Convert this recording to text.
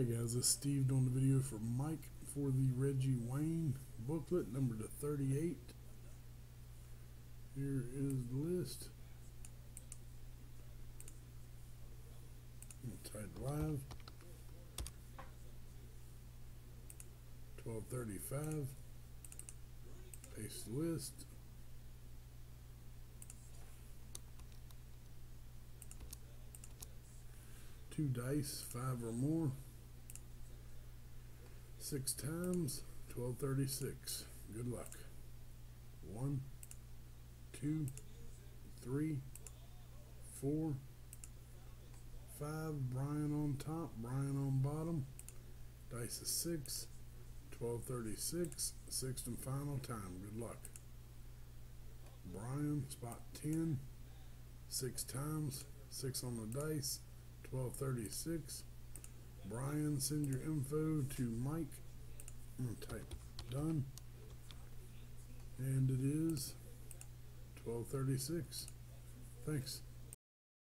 Hey guys, this is Steve doing the video for Mike for the Reggie Wayne booklet number to 38. Here is the list. Type live. 1235. Paste the list. Two dice, five or more six times 1236 good luck. One two three four five. Brian on top Brian on bottom. Dice is six 1236 sixth and final time. Good luck. Brian spot 10 six times six on the dice 1236 Brian, send your info to Mike. I'm going to type done. And it is 1236. Thanks.